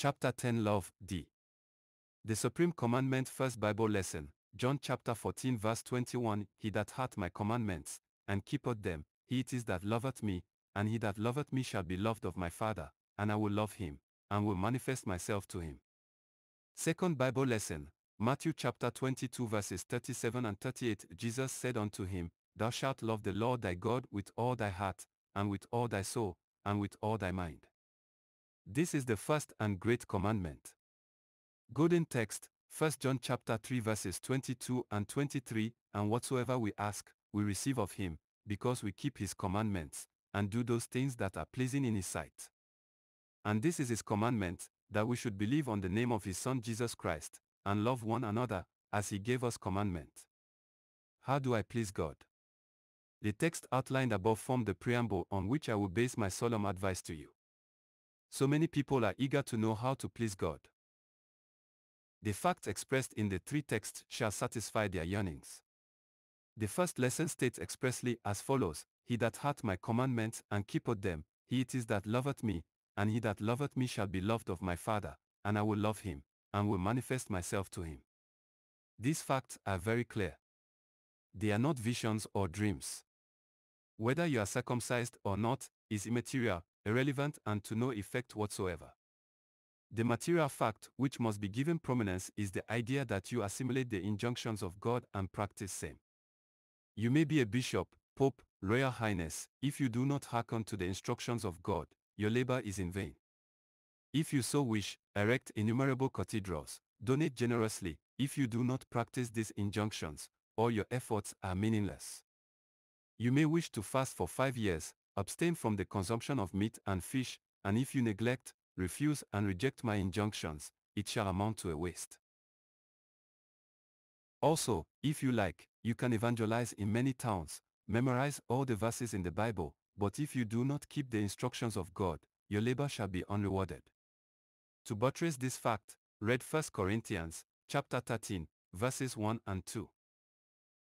Chapter 10 Love D. The Supreme Commandment First Bible Lesson, John chapter 14 verse 21 He that hath my commandments, and keepeth them, he it is that loveth me, and he that loveth me shall be loved of my Father, and I will love him, and will manifest myself to him. Second Bible Lesson, Matthew chapter 22 verses 37 and 38 Jesus said unto him, Thou shalt love the Lord thy God with all thy heart, and with all thy soul, and with all thy mind. This is the first and great commandment. Golden text, 1 John chapter 3 verses 22 and 23, and whatsoever we ask, we receive of him, because we keep his commandments, and do those things that are pleasing in his sight. And this is his commandment, that we should believe on the name of his Son Jesus Christ, and love one another, as he gave us commandment. How do I please God? The text outlined above form the preamble on which I will base my solemn advice to you. So many people are eager to know how to please God. The facts expressed in the three texts shall satisfy their yearnings. The first lesson states expressly as follows He that hath my commandments and keepeth them, he it is that loveth me, and he that loveth me shall be loved of my Father, and I will love him, and will manifest myself to him. These facts are very clear. They are not visions or dreams. Whether you are circumcised or not is immaterial, irrelevant, and to no effect whatsoever. The material fact which must be given prominence is the idea that you assimilate the injunctions of God and practice same. You may be a bishop, pope, royal highness, if you do not hearken to the instructions of God, your labor is in vain. If you so wish, erect innumerable cathedrals, donate generously, if you do not practice these injunctions, all your efforts are meaningless. You may wish to fast for five years, abstain from the consumption of meat and fish, and if you neglect, refuse and reject my injunctions, it shall amount to a waste. Also, if you like, you can evangelize in many towns, memorize all the verses in the Bible, but if you do not keep the instructions of God, your labor shall be unrewarded. To buttress this fact, read 1 Corinthians chapter 13, verses 1 and 2.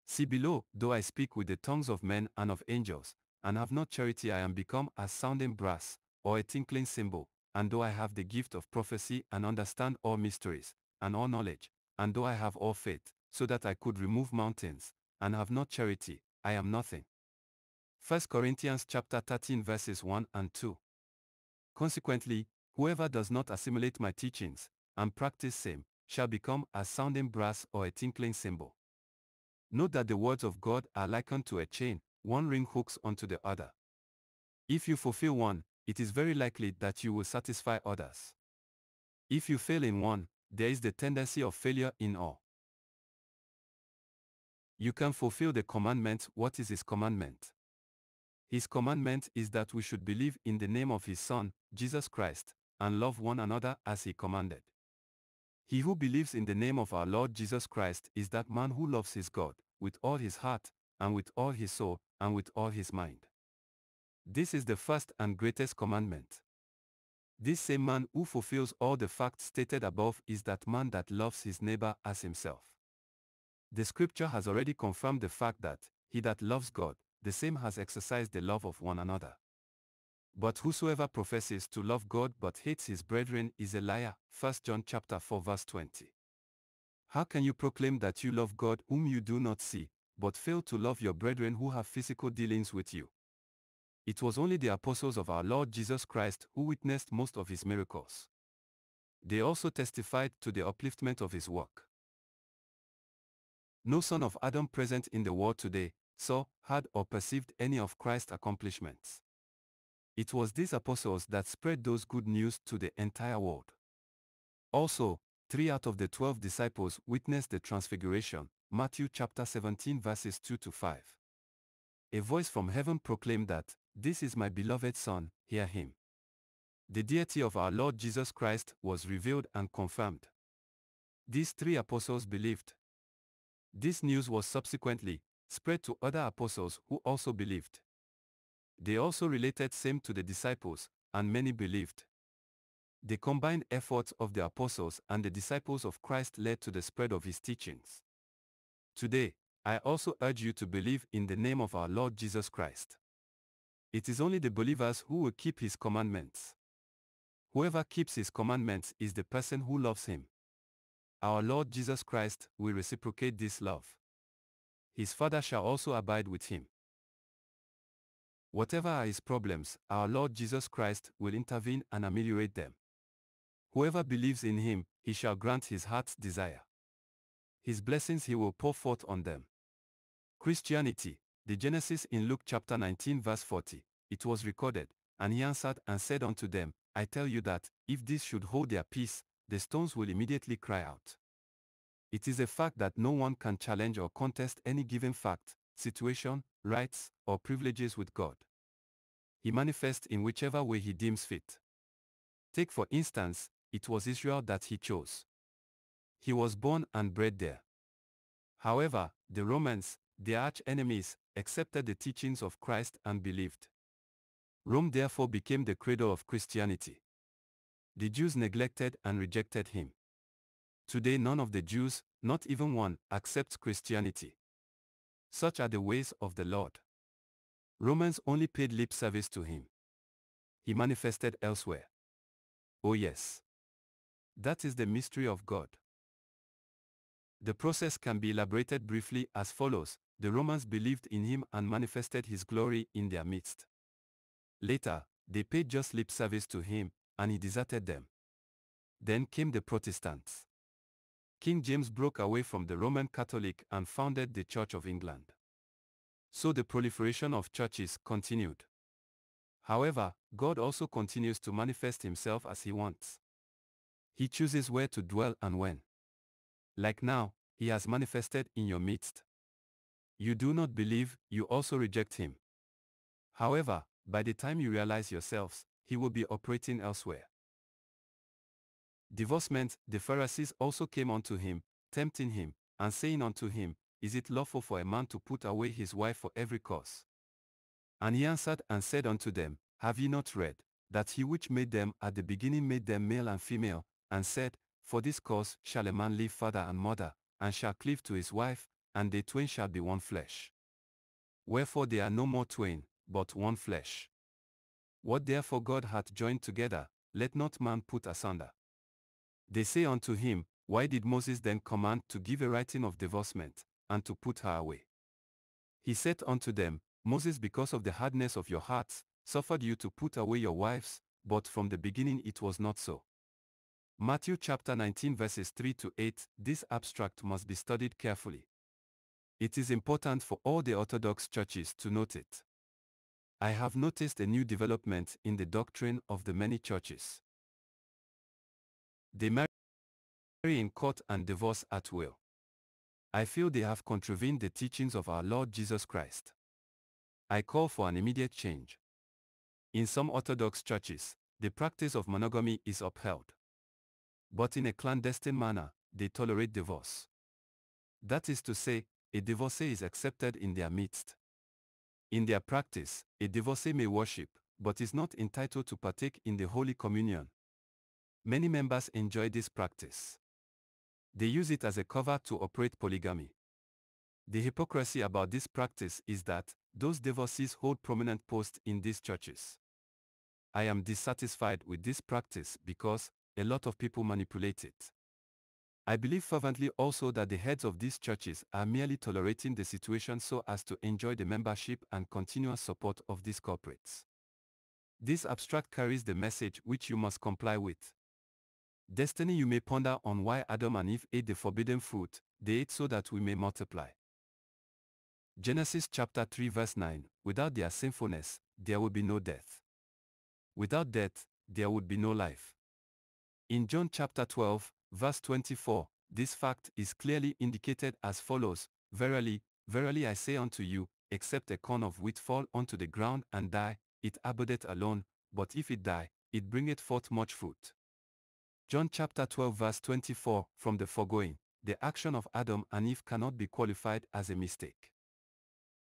See below, though I speak with the tongues of men and of angels, and have not charity I am become as sounding brass, or a tinkling cymbal, and though I have the gift of prophecy and understand all mysteries, and all knowledge, and though I have all faith, so that I could remove mountains, and have not charity, I am nothing. 1 Corinthians chapter 13 verses 1 and 2. Consequently, whoever does not assimilate my teachings, and practice same, shall become as sounding brass or a tinkling cymbal. Note that the words of God are likened to a chain, one ring hooks onto the other. If you fulfill one, it is very likely that you will satisfy others. If you fail in one, there is the tendency of failure in all. You can fulfill the commandment. What is his commandment? His commandment is that we should believe in the name of his Son, Jesus Christ, and love one another as he commanded. He who believes in the name of our Lord Jesus Christ is that man who loves his God, with all his heart, and with all his soul, and with all his mind. This is the first and greatest commandment. This same man who fulfills all the facts stated above is that man that loves his neighbor as himself. The scripture has already confirmed the fact that, he that loves God, the same has exercised the love of one another. But whosoever professes to love God but hates his brethren is a liar. 1 John chapter 4 verse 20. How can you proclaim that you love God whom you do not see, but fail to love your brethren who have physical dealings with you? It was only the apostles of our Lord Jesus Christ who witnessed most of his miracles. They also testified to the upliftment of his work. No son of Adam present in the world today saw, heard or perceived any of Christ's accomplishments. It was these apostles that spread those good news to the entire world. Also, three out of the twelve disciples witnessed the transfiguration, Matthew chapter 17 verses 2 to 5. A voice from heaven proclaimed that, This is my beloved Son, hear him. The deity of our Lord Jesus Christ was revealed and confirmed. These three apostles believed. This news was subsequently spread to other apostles who also believed. They also related same to the disciples, and many believed. The combined efforts of the apostles and the disciples of Christ led to the spread of his teachings. Today, I also urge you to believe in the name of our Lord Jesus Christ. It is only the believers who will keep his commandments. Whoever keeps his commandments is the person who loves him. Our Lord Jesus Christ will reciprocate this love. His Father shall also abide with him. Whatever are his problems, our Lord Jesus Christ will intervene and ameliorate them. Whoever believes in him, he shall grant his heart's desire. His blessings he will pour forth on them. Christianity, the Genesis in Luke chapter 19 verse 40, it was recorded, and he answered and said unto them, I tell you that, if this should hold their peace, the stones will immediately cry out. It is a fact that no one can challenge or contest any given fact, situation, rights, or privileges with God. He manifests in whichever way he deems fit. Take for instance, it was Israel that he chose. He was born and bred there. However, the Romans, their arch enemies, accepted the teachings of Christ and believed. Rome therefore became the cradle of Christianity. The Jews neglected and rejected him. Today none of the Jews, not even one, accepts Christianity. Such are the ways of the Lord. Romans only paid lip service to him. He manifested elsewhere. Oh yes. That is the mystery of God. The process can be elaborated briefly as follows. The Romans believed in him and manifested his glory in their midst. Later, they paid just lip service to him, and he deserted them. Then came the Protestants. King James broke away from the Roman Catholic and founded the Church of England. So the proliferation of churches continued. However, God also continues to manifest himself as he wants. He chooses where to dwell and when. Like now, he has manifested in your midst. You do not believe, you also reject him. However, by the time you realize yourselves, he will be operating elsewhere. Divorcement, the Pharisees also came unto him, tempting him, and saying unto him, Is it lawful for a man to put away his wife for every cause? And he answered and said unto them, Have ye not read, that he which made them at the beginning made them male and female, and said, For this cause shall a man leave father and mother, and shall cleave to his wife, and they twain shall be one flesh. Wherefore they are no more twain, but one flesh. What therefore God hath joined together, let not man put asunder. They say unto him, Why did Moses then command to give a writing of divorcement, and to put her away? He said unto them, Moses because of the hardness of your hearts, suffered you to put away your wives, but from the beginning it was not so. Matthew chapter 19 verses 3 to 8, this abstract must be studied carefully. It is important for all the Orthodox churches to note it. I have noticed a new development in the doctrine of the many churches. They marry in court and divorce at will. I feel they have contravened the teachings of our Lord Jesus Christ. I call for an immediate change. In some Orthodox churches, the practice of monogamy is upheld. But in a clandestine manner, they tolerate divorce. That is to say, a divorcee is accepted in their midst. In their practice, a divorcee may worship, but is not entitled to partake in the Holy Communion. Many members enjoy this practice. They use it as a cover to operate polygamy. The hypocrisy about this practice is that those divorcees hold prominent posts in these churches. I am dissatisfied with this practice because a lot of people manipulate it. I believe fervently also that the heads of these churches are merely tolerating the situation so as to enjoy the membership and continuous support of these corporates. This abstract carries the message which you must comply with. Destiny you may ponder on why Adam and Eve ate the forbidden fruit, they ate so that we may multiply. Genesis chapter 3 verse 9, without their sinfulness, there would be no death. Without death, there would be no life. In John chapter 12, Verse 24, this fact is clearly indicated as follows, Verily, verily I say unto you, except a corn of wheat fall unto the ground and die, it abideth alone, but if it die, it bringeth forth much fruit. John chapter 12 verse 24, from the foregoing, the action of Adam and Eve cannot be qualified as a mistake.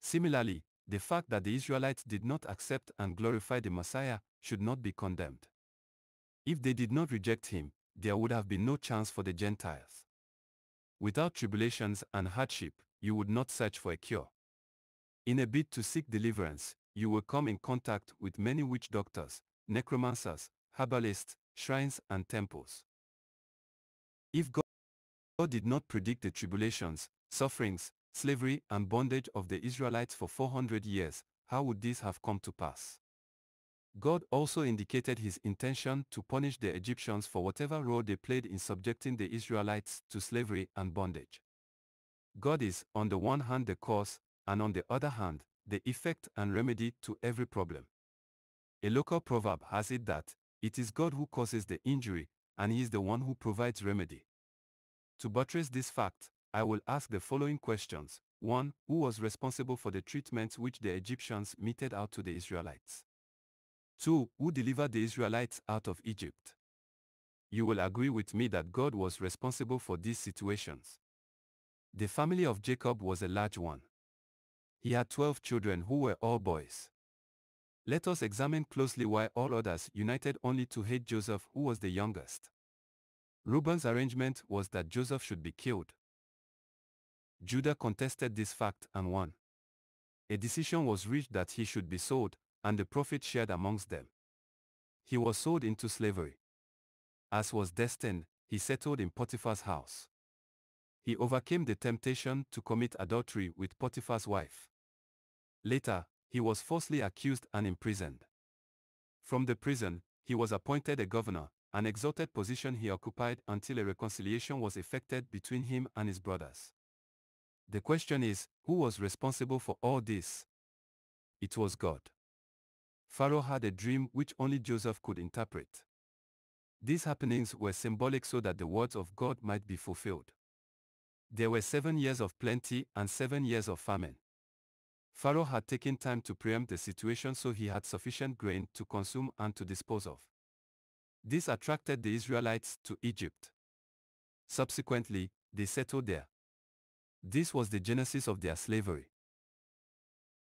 Similarly, the fact that the Israelites did not accept and glorify the Messiah should not be condemned. If they did not reject him, there would have been no chance for the Gentiles. Without tribulations and hardship, you would not search for a cure. In a bid to seek deliverance, you will come in contact with many witch doctors, necromancers, herbalists, shrines, and temples. If God did not predict the tribulations, sufferings, slavery, and bondage of the Israelites for 400 years, how would this have come to pass? God also indicated his intention to punish the Egyptians for whatever role they played in subjecting the Israelites to slavery and bondage. God is, on the one hand, the cause, and on the other hand, the effect and remedy to every problem. A local proverb has it that, it is God who causes the injury, and he is the one who provides remedy. To buttress this fact, I will ask the following questions. 1. Who was responsible for the treatment which the Egyptians meted out to the Israelites? 2. Who delivered the Israelites out of Egypt? You will agree with me that God was responsible for these situations. The family of Jacob was a large one. He had 12 children who were all boys. Let us examine closely why all others united only to hate Joseph who was the youngest. Reuben's arrangement was that Joseph should be killed. Judah contested this fact and won. A decision was reached that he should be sold, and the profit shared amongst them. He was sold into slavery. As was destined, he settled in Potiphar's house. He overcame the temptation to commit adultery with Potiphar's wife. Later, he was falsely accused and imprisoned. From the prison, he was appointed a governor, an exalted position he occupied until a reconciliation was effected between him and his brothers. The question is, who was responsible for all this? It was God. Pharaoh had a dream which only Joseph could interpret. These happenings were symbolic so that the words of God might be fulfilled. There were seven years of plenty and seven years of famine. Pharaoh had taken time to preempt the situation so he had sufficient grain to consume and to dispose of. This attracted the Israelites to Egypt. Subsequently, they settled there. This was the genesis of their slavery.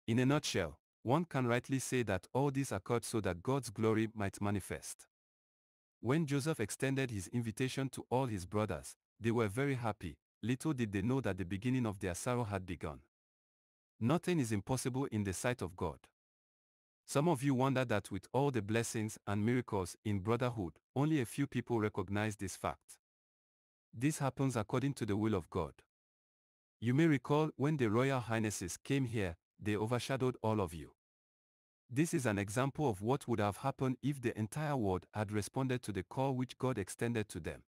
In a nutshell, one can rightly say that all this occurred so that God's glory might manifest. When Joseph extended his invitation to all his brothers, they were very happy, little did they know that the beginning of their sorrow had begun. Nothing is impossible in the sight of God. Some of you wonder that with all the blessings and miracles in brotherhood, only a few people recognize this fact. This happens according to the will of God. You may recall when the Royal Highnesses came here, they overshadowed all of you. This is an example of what would have happened if the entire world had responded to the call which God extended to them.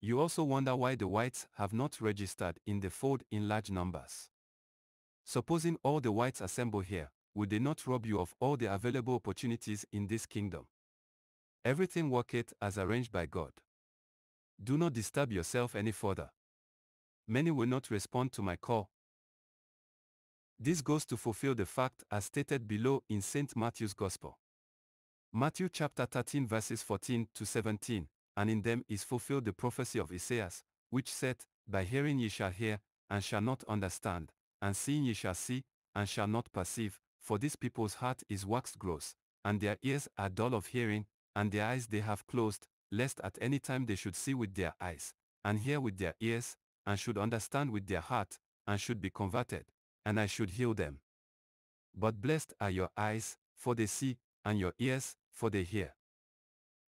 You also wonder why the whites have not registered in the fold in large numbers. Supposing all the whites assemble here, would they not rob you of all the available opportunities in this kingdom? Everything worketh as arranged by God. Do not disturb yourself any further. Many will not respond to my call. This goes to fulfill the fact as stated below in St. Matthew's Gospel. Matthew chapter 13 verses 14 to 17, and in them is fulfilled the prophecy of Isaiah, which said, By hearing ye shall hear, and shall not understand, and seeing ye shall see, and shall not perceive, for this people's heart is waxed gross, and their ears are dull of hearing, and their eyes they have closed, lest at any time they should see with their eyes, and hear with their ears, and should understand with their heart, and should be converted, and I should heal them. But blessed are your eyes, for they see, and your ears, for they hear.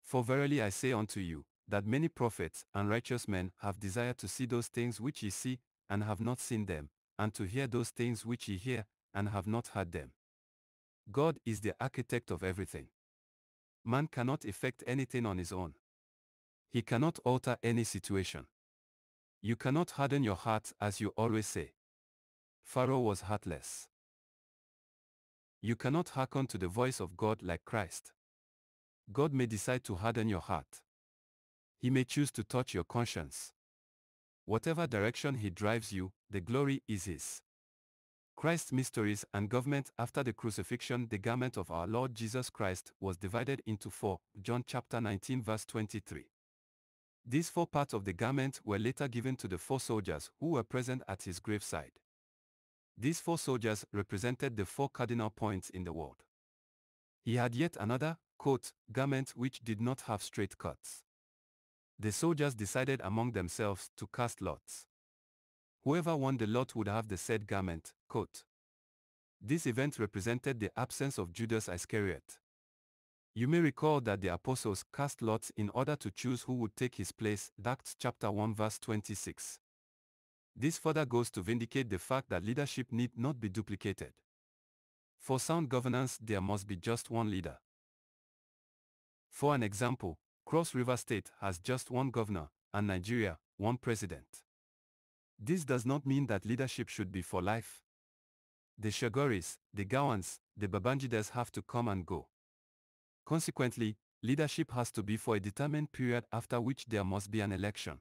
For verily I say unto you, that many prophets and righteous men have desired to see those things which ye see, and have not seen them, and to hear those things which ye hear, and have not heard them. God is the architect of everything. Man cannot effect anything on his own. He cannot alter any situation. You cannot harden your heart as you always say. Pharaoh was heartless. You cannot hearken to the voice of God like Christ. God may decide to harden your heart. He may choose to touch your conscience. Whatever direction he drives you, the glory is his. Christ's mysteries and government after the crucifixion the garment of our Lord Jesus Christ was divided into four, John chapter 19 verse 23. These four parts of the garment were later given to the four soldiers who were present at his graveside. These four soldiers represented the four cardinal points in the world. He had yet another, coat, garment which did not have straight cuts. The soldiers decided among themselves to cast lots. Whoever won the lot would have the said garment, coat. This event represented the absence of Judas Iscariot. You may recall that the apostles cast lots in order to choose who would take his place, Acts chapter 1 verse 26. This further goes to vindicate the fact that leadership need not be duplicated. For sound governance, there must be just one leader. For an example, Cross River State has just one governor, and Nigeria, one president. This does not mean that leadership should be for life. The Shagaris, the Gowons, the Babangidas have to come and go. Consequently, leadership has to be for a determined period after which there must be an election.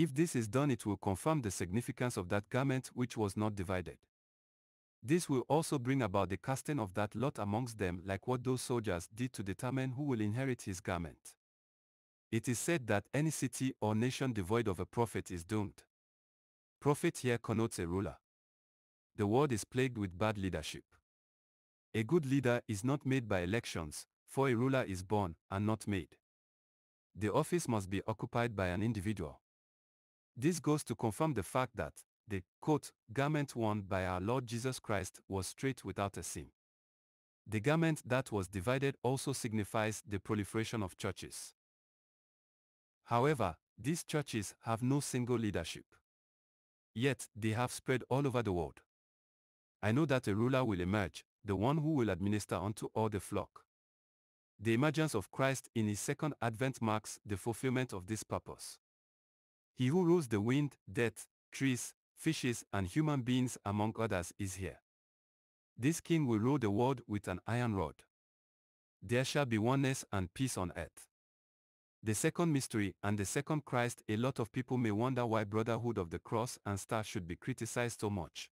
If this is done it will confirm the significance of that garment which was not divided. This will also bring about the casting of that lot amongst them like what those soldiers did to determine who will inherit his garment. It is said that any city or nation devoid of a prophet is doomed. Prophet here connotes a ruler. The world is plagued with bad leadership. A good leader is not made by elections, for a ruler is born and not made. The office must be occupied by an individual. This goes to confirm the fact that the quote, garment worn by our Lord Jesus Christ was straight without a seam. The garment that was divided also signifies the proliferation of churches. However, these churches have no single leadership. Yet, they have spread all over the world. I know that a ruler will emerge, the one who will administer unto all the flock. The emergence of Christ in his second advent marks the fulfillment of this purpose. He who rules the wind, death, trees, fishes, and human beings among others is here. This king will rule the world with an iron rod. There shall be oneness and peace on earth. The second mystery and the second Christ a lot of people may wonder why Brotherhood of the Cross and Star should be criticized so much.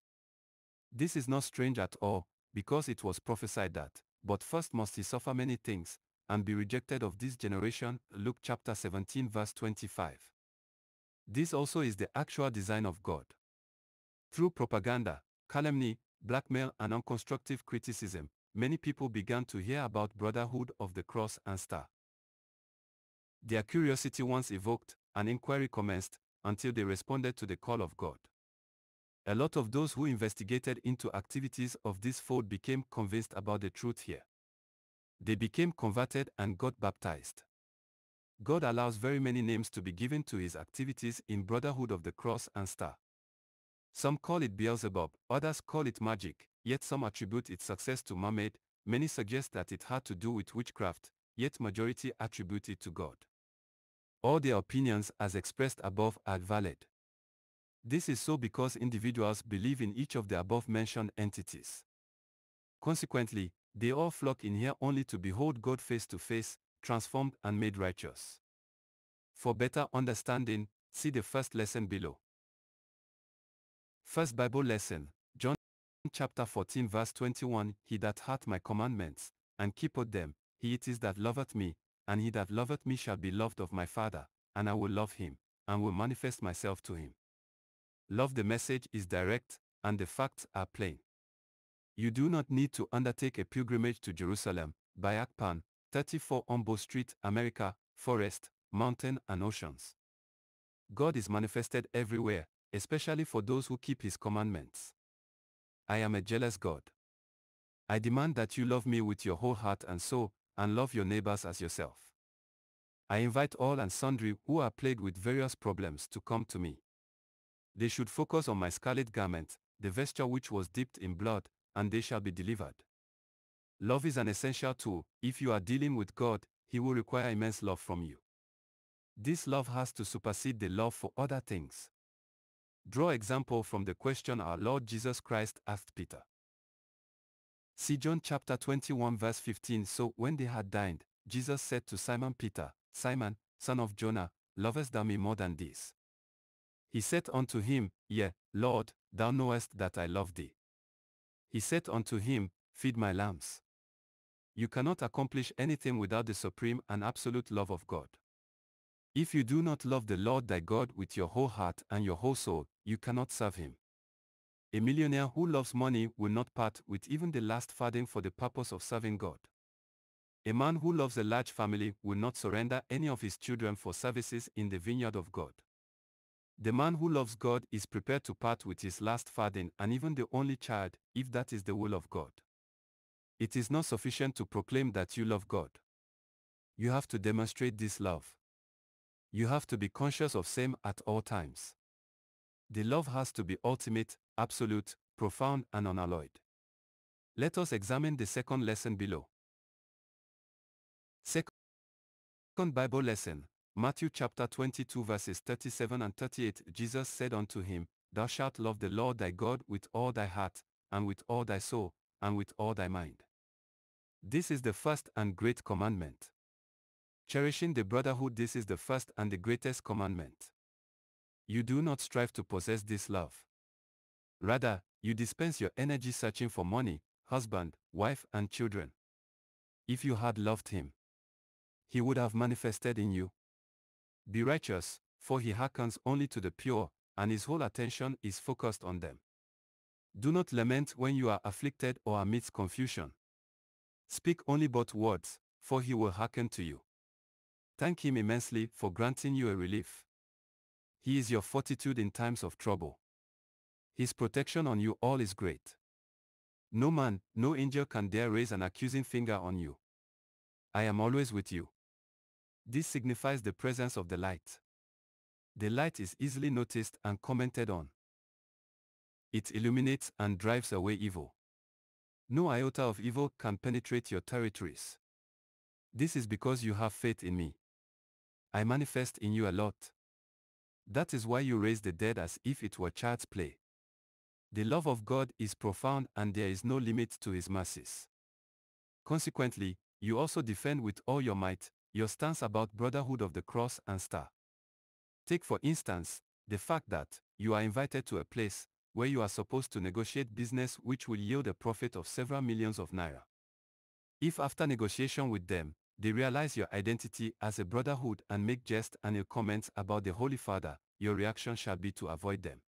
This is not strange at all, because it was prophesied that, but first must he suffer many things, and be rejected of this generation, Luke chapter 17 verse 25. This also is the actual design of God. Through propaganda, calumny, blackmail and unconstructive criticism, many people began to hear about Brotherhood of the Cross and Star. Their curiosity once evoked, an inquiry commenced, until they responded to the call of God. A lot of those who investigated into activities of this fold became convinced about the truth here. They became converted and got baptized. God allows very many names to be given to his activities in Brotherhood of the Cross and Star. Some call it Beelzebub, others call it magic, yet some attribute its success to mermaid, many suggest that it had to do with witchcraft, yet majority attribute it to God. All their opinions as expressed above are valid. This is so because individuals believe in each of the above-mentioned entities. Consequently, they all flock in here only to behold God face to face, transformed and made righteous. For better understanding, see the first lesson below. First Bible lesson, John chapter 14 verse 21, He that hath my commandments, and keepeth them, he it is that loveth me, and he that loveth me shall be loved of my Father, and I will love him, and will manifest myself to him. Love the message is direct, and the facts are plain. You do not need to undertake a pilgrimage to Jerusalem, Biakpan, 34 Ambo Street, America, forest, mountain and oceans. God is manifested everywhere, especially for those who keep his commandments. I am a jealous God. I demand that you love me with your whole heart and soul, and love your neighbors as yourself. I invite all and sundry who are plagued with various problems to come to me. They should focus on my scarlet garment, the vesture which was dipped in blood, and they shall be delivered. Love is an essential tool. If you are dealing with God, He will require immense love from you. This love has to supersede the love for other things. Draw example from the question our Lord Jesus Christ asked Peter. See John chapter 21 verse 15 So when they had dined, Jesus said to Simon Peter, Simon, son of Jonah, lovest thou me more than this? He said unto him, Yea, Lord, thou knowest that I love thee. He said unto him, Feed my lambs. You cannot accomplish anything without the supreme and absolute love of God. If you do not love the Lord thy God with your whole heart and your whole soul, you cannot serve him. A millionaire who loves money will not part with even the last farthing for the purpose of serving God. A man who loves a large family will not surrender any of his children for services in the vineyard of God. The man who loves God is prepared to part with his last farthing and even the only child, if that is the will of God. It is not sufficient to proclaim that you love God. You have to demonstrate this love. You have to be conscious of same at all times. The love has to be ultimate, absolute, profound and unalloyed. Let us examine the second lesson below. Second Bible lesson, Matthew chapter 22 verses 37 and 38 Jesus said unto him, Thou shalt love the Lord thy God with all thy heart, and with all thy soul, and with all thy mind. This is the first and great commandment. Cherishing the brotherhood this is the first and the greatest commandment. You do not strive to possess this love. Rather, you dispense your energy searching for money, husband, wife and children. If you had loved him, he would have manifested in you. Be righteous, for he hearkens only to the pure, and his whole attention is focused on them. Do not lament when you are afflicted or amidst confusion. Speak only but words, for he will hearken to you. Thank him immensely for granting you a relief. He is your fortitude in times of trouble. His protection on you all is great. No man, no angel can dare raise an accusing finger on you. I am always with you. This signifies the presence of the light. The light is easily noticed and commented on. It illuminates and drives away evil. No iota of evil can penetrate your territories. This is because you have faith in me. I manifest in you a lot. That is why you raise the dead as if it were child's play. The love of God is profound and there is no limit to his mercies. Consequently, you also defend with all your might your stance about brotherhood of the cross and star. Take for instance, the fact that you are invited to a place where you are supposed to negotiate business which will yield a profit of several millions of naira. If after negotiation with them, they realize your identity as a brotherhood and make jest and ill comments about the Holy Father, your reaction shall be to avoid them.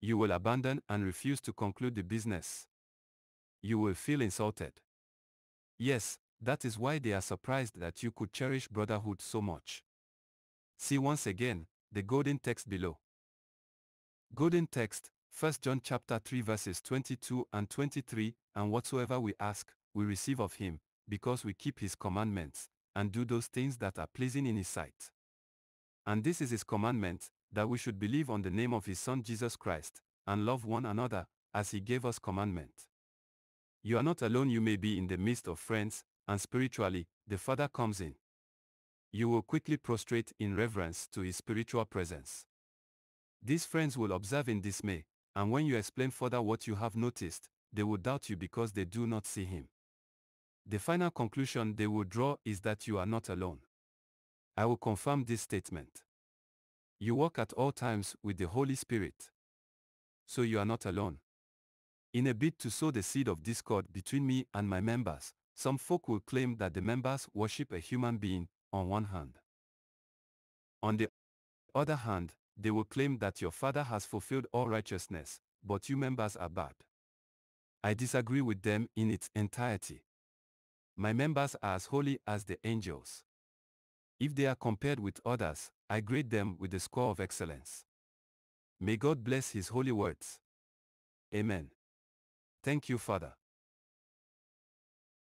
You will abandon and refuse to conclude the business. You will feel insulted. Yes, that is why they are surprised that you could cherish brotherhood so much. See once again, the golden text below. Golden text, 1 John chapter 3 verses 22 and 23, and whatsoever we ask, we receive of him, because we keep his commandments, and do those things that are pleasing in his sight. And this is his commandment, that we should believe on the name of his Son Jesus Christ, and love one another, as he gave us commandment. You are not alone you may be in the midst of friends, and spiritually, the Father comes in. You will quickly prostrate in reverence to his spiritual presence. These friends will observe in dismay, and when you explain further what you have noticed, they will doubt you because they do not see him. The final conclusion they will draw is that you are not alone. I will confirm this statement. You walk at all times with the Holy Spirit. So you are not alone. In a bid to sow the seed of discord between me and my members, some folk will claim that the members worship a human being, on one hand. On the other hand, they will claim that your father has fulfilled all righteousness, but you members are bad. I disagree with them in its entirety. My members are as holy as the angels. If they are compared with others, I grade them with the score of excellence. May God bless His holy words. Amen. Thank you, Father.